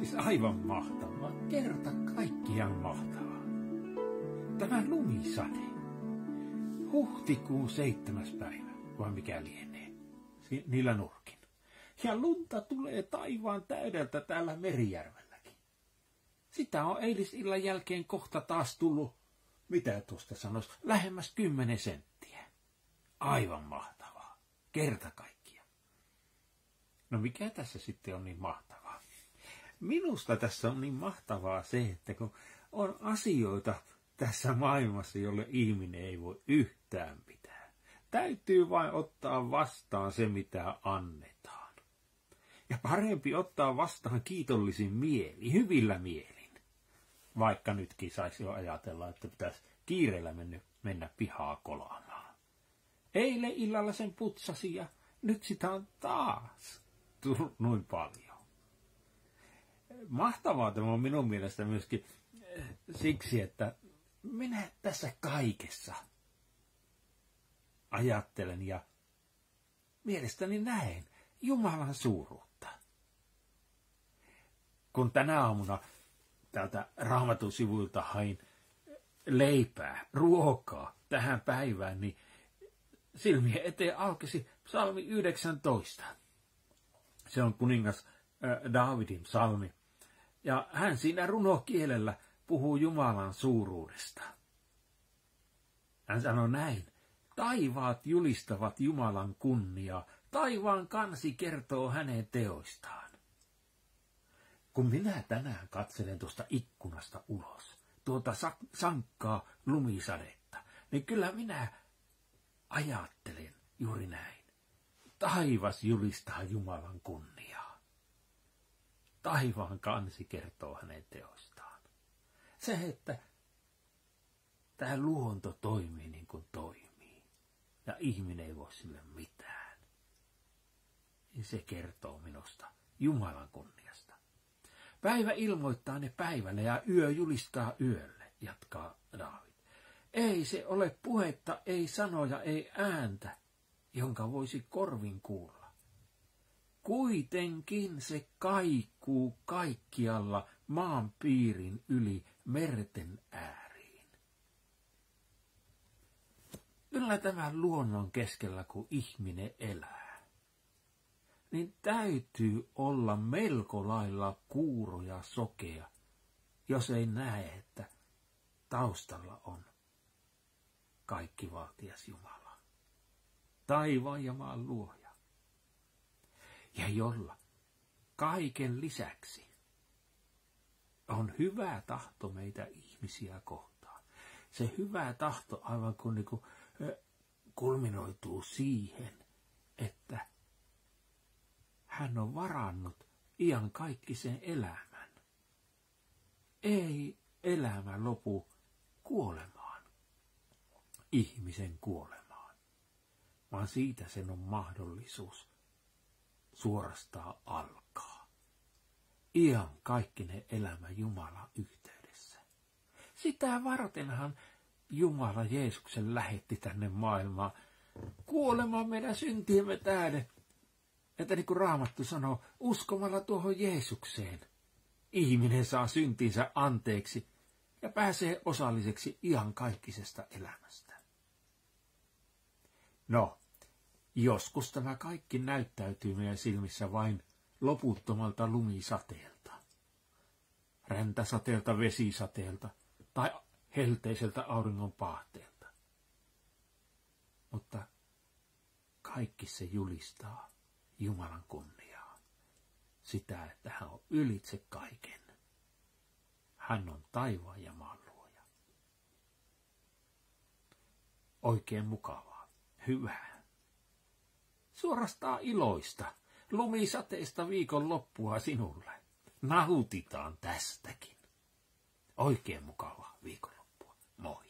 Siis aivan mahtavaa. Kerta kaikkiaan mahtavaa. Tämä lumisade. Huhtikuun seitsemäs päivä, vai mikä lienee, niillä nurkin. Ja lunta tulee taivaan täydeltä täällä Merijärvelläkin. Sitä on eilisillan jälkeen kohta taas tullut, mitä tuosta sanois, lähemmäs kymmenen senttiä. Aivan mahtavaa. Kerta kaikkia. No mikä tässä sitten on niin mahtavaa? Minusta tässä on niin mahtavaa se, että kun on asioita tässä maailmassa, jolle ihminen ei voi yhtään mitään. Täytyy vain ottaa vastaan se, mitä annetaan. Ja parempi ottaa vastaan kiitollisin mieli, hyvillä mielin. Vaikka nytkin saisi jo ajatella, että pitäisi kiireellä mennä, mennä pihaa kolaamaan. Eilen illalla sen putsasi ja nyt sitä on taas tullut noin paljon. Mahtavaa tämä on minun mielestä myöskin eh, siksi, että minä tässä kaikessa ajattelen ja mielestäni näen Jumalan suuruutta. Kun tänä aamuna täältä raamatun sivuilta hain leipää, ruokaa tähän päivään, niin silmien eteen aukesi psalmi 19. Se on kuningas äh, Davidin psalmi. Ja hän siinä runokielellä puhuu Jumalan suuruudesta. Hän sanoi näin. Taivaat julistavat Jumalan kunnia, taivaan kansi kertoo hänen teoistaan. Kun minä tänään katselen tuosta ikkunasta ulos, tuota sankkaa lumisadetta, niin kyllä minä ajattelen juuri näin. Taivas julistaa Jumalan kunniaa. Taivaan kansi kertoo hänen teoistaan. Se, että tämä luonto toimii niin kuin toimii, ja ihminen ei voi sille mitään, niin se kertoo minusta Jumalan kunniasta. Päivä ilmoittaa ne päivällä ja yö julistaa yölle, jatkaa David. Ei se ole puhetta, ei sanoja, ei ääntä, jonka voisi korvin kuulla. Kuitenkin se kaikuu kaikkialla maan piirin yli merten ääriin. Kyllä tämä luonnon keskellä, kun ihminen elää, niin täytyy olla melko lailla kuuro ja sokea, jos ei näe, että taustalla on kaikki valtias Jumala, taivaan ja maan luoja, ja jolla kaiken lisäksi on hyvä tahto meitä ihmisiä kohtaan. Se hyvä tahto aivan kuin, niin kuin kulminoituu siihen, että hän on varannut ian kaikki sen elämän. Ei elämä lopu kuolemaan, ihmisen kuolemaan, vaan siitä sen on mahdollisuus suorastaan alkaa ian kaikkinen elämä Jumalan yhteydessä. Sitä vartenhan Jumala Jeesuksen lähetti tänne maailmaan kuolemaan meidän syntiemme tähden. Että niin kuin Raamattu sanoo, uskomalla tuohon Jeesukseen ihminen saa syntinsä anteeksi ja pääsee osalliseksi ihan kaikkisesta elämästä. No, joskus tämä kaikki näyttäytyy meidän silmissä vain loputtomalta lumisateelta, räntäsateelta vesisateelta tai helteiseltä auringon pahteelta. Mutta kaikki se julistaa Jumalan kunniaa. Sitä, että hän on ylitse kaiken. Hän on taivaan ja maan luoja. Oikein mukavaa, hyvää. Suorastaan iloista lumisateista viikon loppua sinulle. Nautitaan tästäkin. Oikein mukavaa viikonloppua. Moi.